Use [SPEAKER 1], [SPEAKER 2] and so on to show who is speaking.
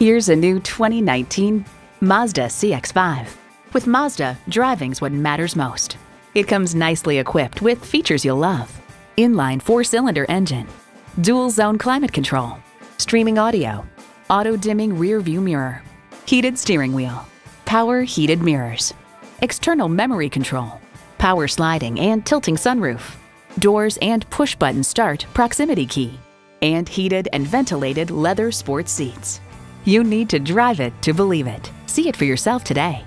[SPEAKER 1] Here's a new 2019 Mazda CX-5. With Mazda, driving's what matters most. It comes nicely equipped with features you'll love. Inline four-cylinder engine, dual zone climate control, streaming audio, auto dimming rear view mirror, heated steering wheel, power heated mirrors, external memory control, power sliding and tilting sunroof, doors and push button start proximity key, and heated and ventilated leather sports seats. You need to drive it to believe it. See it for yourself today.